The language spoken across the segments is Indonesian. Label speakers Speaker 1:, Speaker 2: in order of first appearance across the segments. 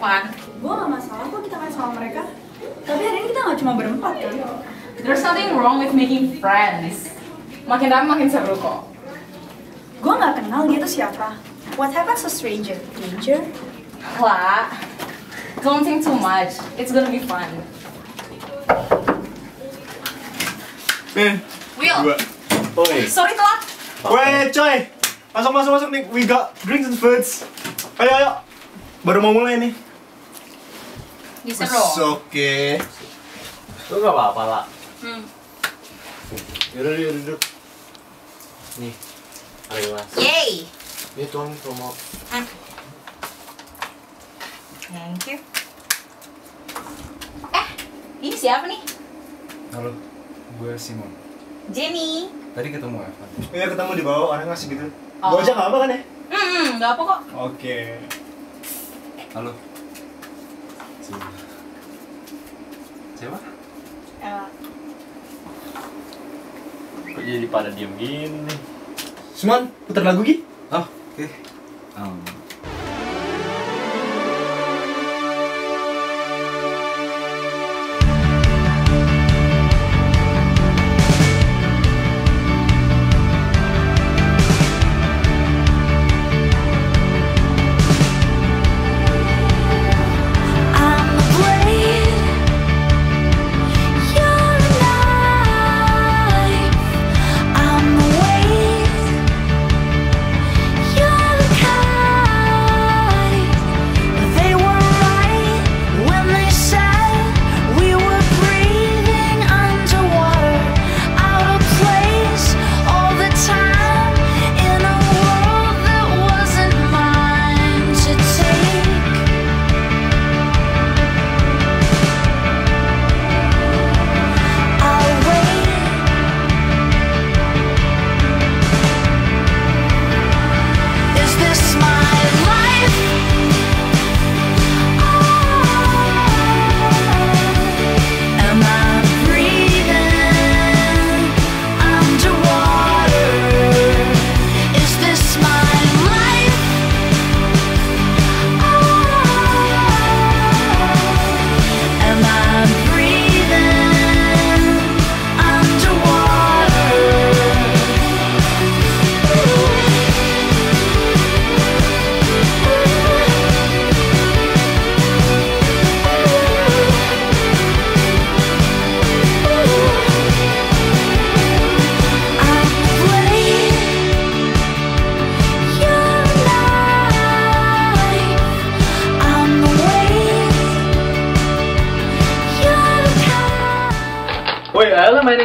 Speaker 1: Evan.
Speaker 2: Gue gak masalah kok kita main sama mereka. Tapi hari ini kita gak cuma berempat kan?
Speaker 1: There's nothing wrong with making friends. Makin lama makin seru kok.
Speaker 2: Gue gak kenal dia tuh siapa. What happens to stranger? Danger?
Speaker 1: Lah, don't think too much. It's gonna be fun.
Speaker 3: Nih,
Speaker 1: Will,
Speaker 3: dua. Oi.
Speaker 1: sorry telat.
Speaker 3: Weh, coy. Masuk, masuk, masuk nih. We got drinks and foods. Ayo, ayo. Baru mau mulai nih.
Speaker 1: Bisa dong.
Speaker 3: okay.
Speaker 4: Lu gak apa-apa lah.
Speaker 1: Hmm.
Speaker 3: Yaudah, yaudah, duduk.
Speaker 4: Nih, ada gelas.
Speaker 1: Yay.
Speaker 3: Ini tuang promo.
Speaker 1: Thank you. Eh, ini siapa nih?
Speaker 5: Halo, gue Simon.
Speaker 1: Jenny.
Speaker 5: Tadi ketemu Evan.
Speaker 3: Iya, ketemu di bawah. Orang ngasih gitu.
Speaker 1: Oh.
Speaker 3: Gue aja gak apa kan ya?
Speaker 1: Hmm, nggak apa kok.
Speaker 3: Oke.
Speaker 5: Halo. Siapa?
Speaker 4: Kok jadi pada diem gini?
Speaker 3: Simon, putar lagu Gi.
Speaker 5: Oh, oke. Um,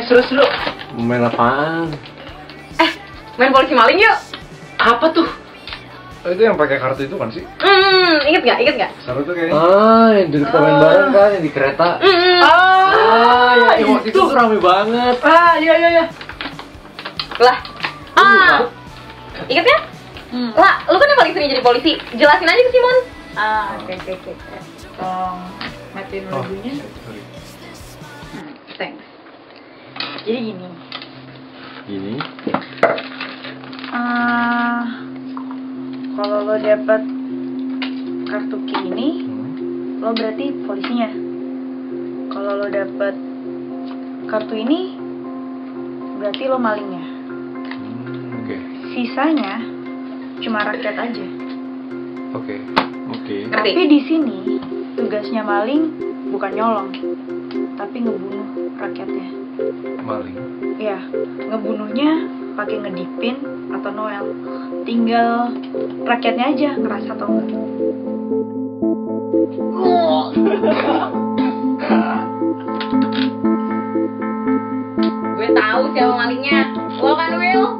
Speaker 4: ayo lah main apaan?
Speaker 1: Eh, main polisi maling yuk.
Speaker 4: Apa tuh?
Speaker 5: oh, itu yang pakai kartu itu kan sih?
Speaker 1: Hmm, inget nggak? Inget nggak?
Speaker 5: Seru tuh kayaknya.
Speaker 4: Ah, yang dulu kita main bareng kan, yang di kereta.
Speaker 1: Hmm.
Speaker 4: Ah, yang waktu itu rame banget.
Speaker 1: Ah, iya iya iya. Lah. Ah. Ingat ya? Lah, lu kan yang paling sering jadi polisi. Jelasin aja ke Simon.
Speaker 2: Ah, oke oke oke. Tolong matiin lagunya.
Speaker 5: Sorry.
Speaker 2: Jadi gini.
Speaker 4: Gini.
Speaker 2: ah kalau lo dapet kartu ini,
Speaker 5: Hmm.
Speaker 2: lo berarti polisinya. Kalau lo dapet kartu ini, berarti lo malingnya.
Speaker 5: Hmm, Oke,
Speaker 2: Sisanya cuma rakyat aja.
Speaker 5: oke.
Speaker 4: Oke.
Speaker 1: Ngerti?
Speaker 2: Tapi di sini tugasnya maling bukan nyolong, tapi ngebunuh rakyatnya.
Speaker 5: Maling.
Speaker 2: Ya, ngebunuhnya pakai ngedipin atau noel. Tinggal rakyatnya aja ngerasa atau enggak.
Speaker 1: Gue tahu siapa malingnya. Lo kan Will?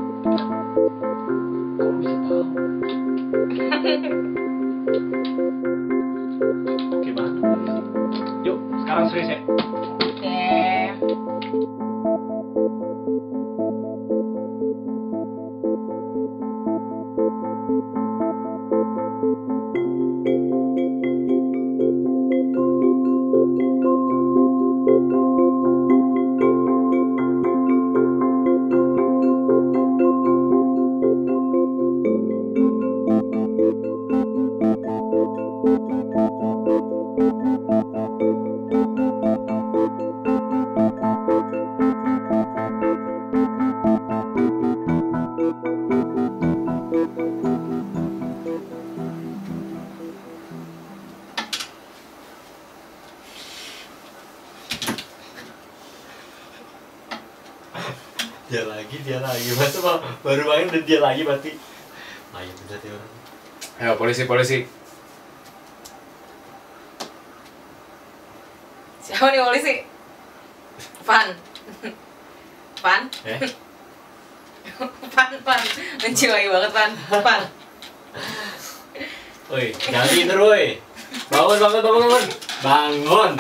Speaker 4: Oke banget. Yuk, sekarang serius ya.
Speaker 6: Dia lagi dia lagi masa baru main udah dia lagi berarti ayo bener ya orang
Speaker 4: Ayo polisi polisi.
Speaker 1: Siapa nih polisi? Van. Van.
Speaker 6: eh
Speaker 1: Van, Van. Menjiwai banget Van. Van.
Speaker 6: Woi, jangan tidur woi. Bangun, bangun, bangun, bangun. Bangun.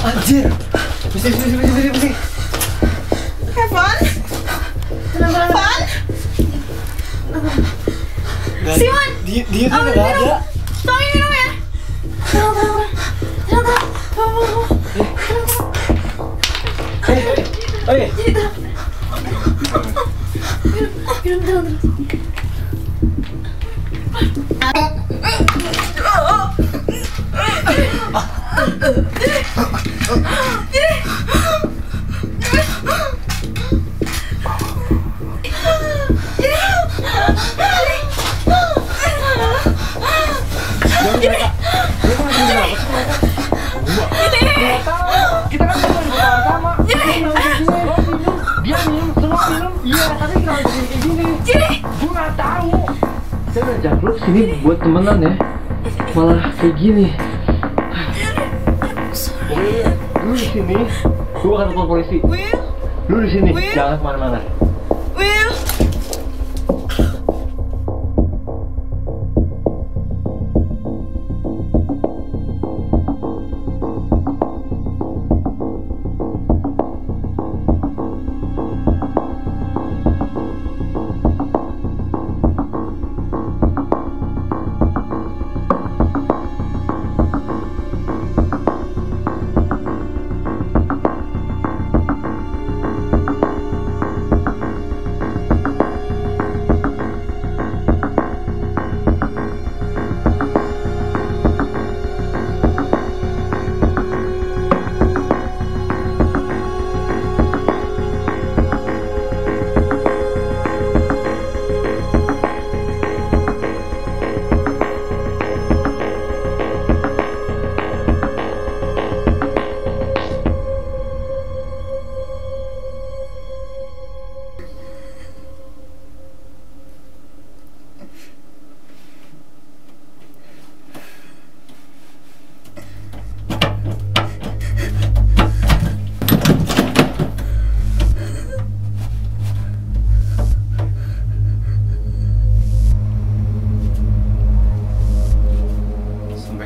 Speaker 6: Anjir. Mesti, mesti, mesti, mesti, mesti.
Speaker 1: Hai Van. Van. Simon.
Speaker 6: Dia, dia tuh nggak ada.
Speaker 1: Tolong minum ya. Tenang, tenang, tenang. Tenang, tenang.
Speaker 6: Oke.
Speaker 4: Saya udah jablok sini buat temenan ya. Malah kayak gini. Lu di sini, gua akan telepon polisi.
Speaker 1: Will,
Speaker 4: Lu di sini,
Speaker 1: Will.
Speaker 4: jangan
Speaker 1: ke
Speaker 3: mana-mana.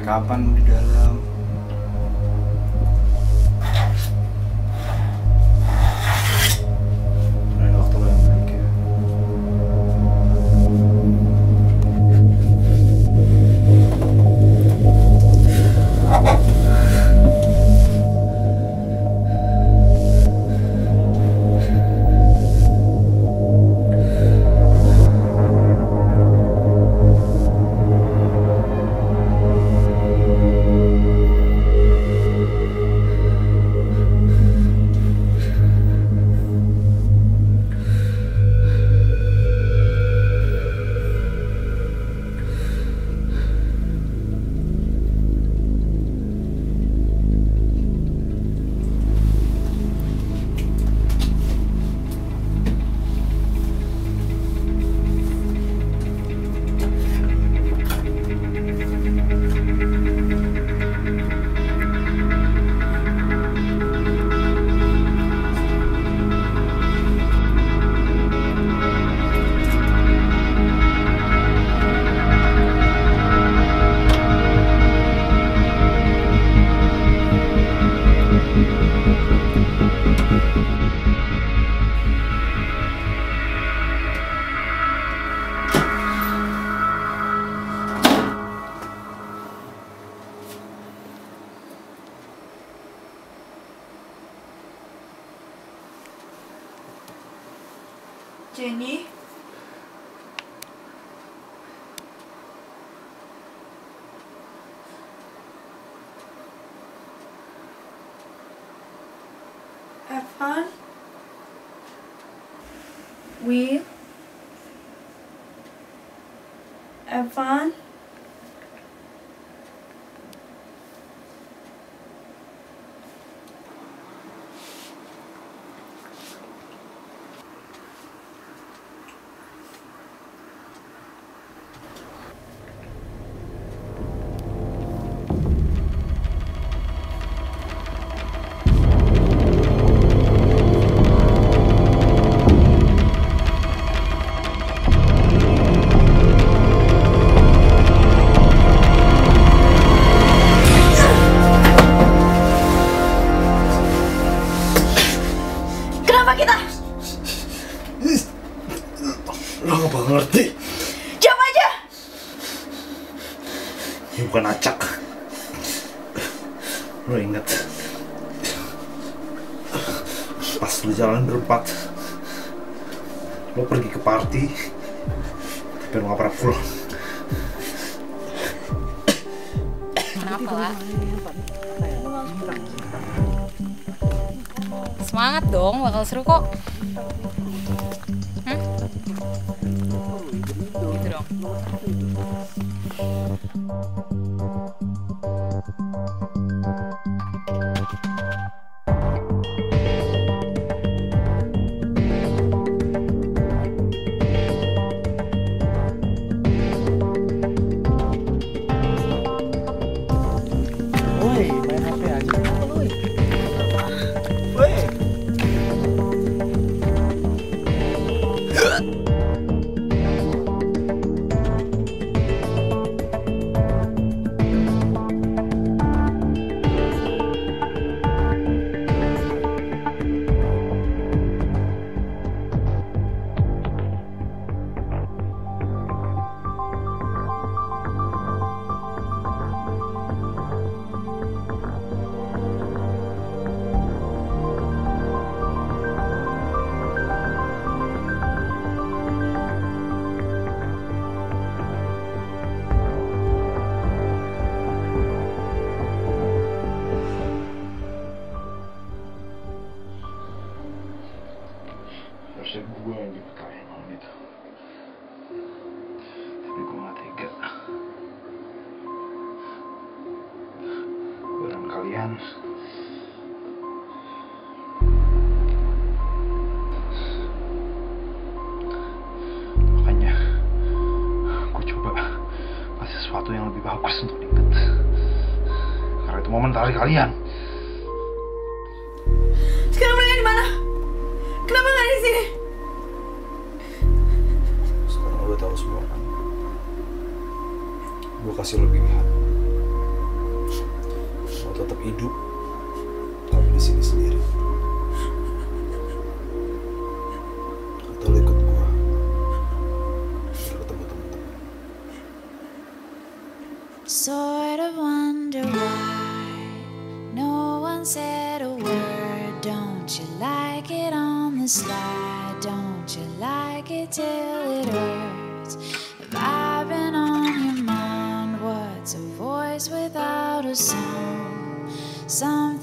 Speaker 3: Kapan di dalam?
Speaker 2: We
Speaker 3: have fun. Lo pergi ke party tapi lo gak pernah pulang
Speaker 1: Kenapa lah? Semangat dong, bakal seru kok. Hmm? Gitu dong.
Speaker 3: Harusnya gue yang dipekain malam itu. Tapi gue gak tega. Barang kalian. Makanya Gue coba Kasih sesuatu yang lebih bagus untuk diinget Karena itu momen terakhir kalian.
Speaker 2: Sekarang mereka di mana? Kenapa nggak di sini?
Speaker 3: Tahu semua kan Gue kasih lo pilihan Mau tetap hidup Tapi di sini sendiri Atau lo ikut gue ketemu temen-temen
Speaker 5: Sort of wonder why no one said a word. Don't you like it on the slide? Don't you like it till it hurts? sound. sound